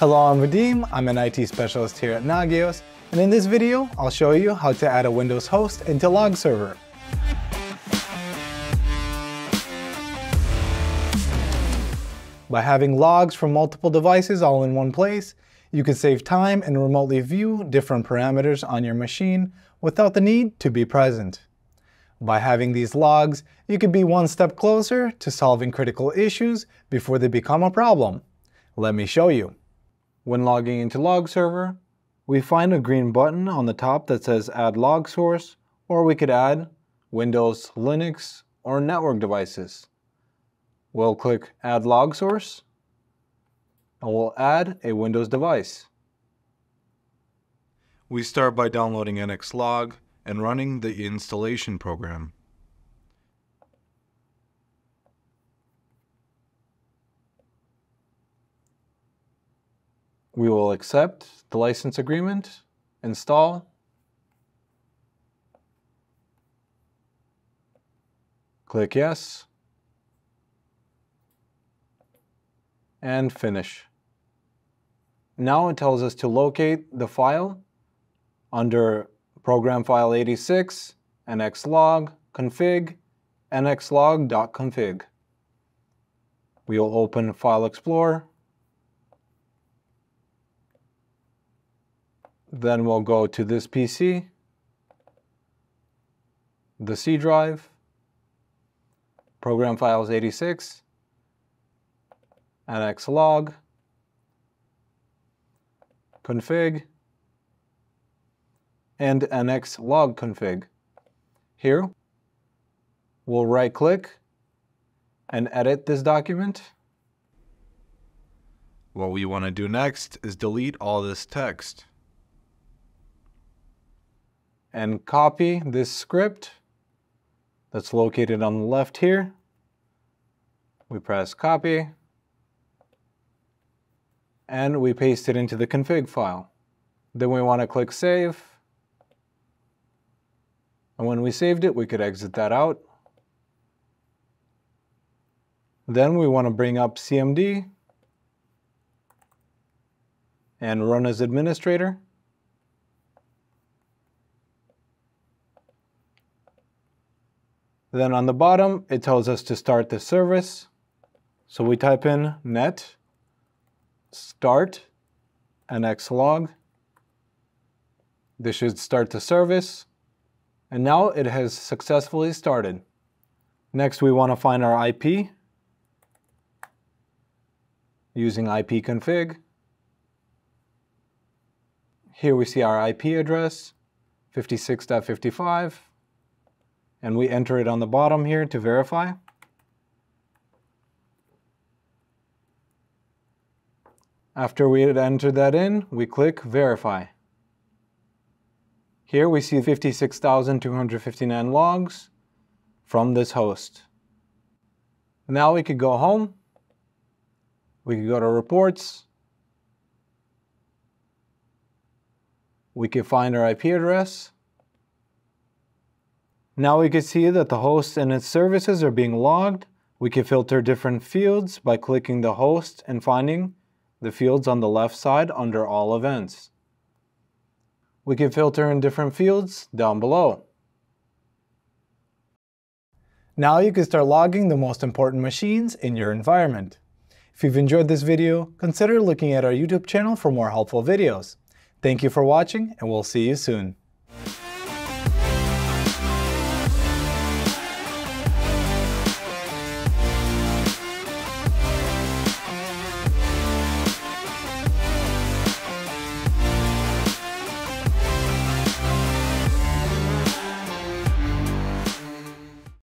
Hello, I'm Vadim. I'm an IT specialist here at Nagios, and in this video, I'll show you how to add a Windows host into Log Server. By having logs from multiple devices all in one place, you can save time and remotely view different parameters on your machine without the need to be present. By having these logs, you can be one step closer to solving critical issues before they become a problem. Let me show you. When logging into Log Server, we find a green button on the top that says Add Log Source, or we could add Windows, Linux, or network devices. We'll click Add Log Source, and we'll add a Windows device. We start by downloading NXLog and running the installation program. We will accept the license agreement, install, click yes, and finish. Now it tells us to locate the file under program file 86, nxlog, config, nxlog.config. We will open File Explorer. Then we'll go to this PC, the C drive, program files 86, nx log, config, and nx log config. Here, we'll right click and edit this document. What we want to do next is delete all this text. And copy this script that's located on the left here. We press copy and we paste it into the config file. Then we want to click Save. And when we saved it, we could exit that out. Then we want to bring up CMD and run as administrator. Then on the bottom, it tells us to start the service. So we type in net start nxlog. This should start the service. And now it has successfully started. Next, we want to find our IP using ipconfig. Here we see our IP address, 56.55, and we enter it on the bottom here to verify. After we had entered that in, we click Verify. Here we see 56,259 logs from this host. Now we could go home. We could go to Reports. We could find our IP address. Now we can see that the host and its services are being logged. We can filter different fields by clicking the host and finding the fields on the left side under All Events. We can filter in different fields down below. Now you can start logging the most important machines in your environment. If you've enjoyed this video, consider looking at our YouTube channel for more helpful videos. Thank you for watching, and we'll see you soon.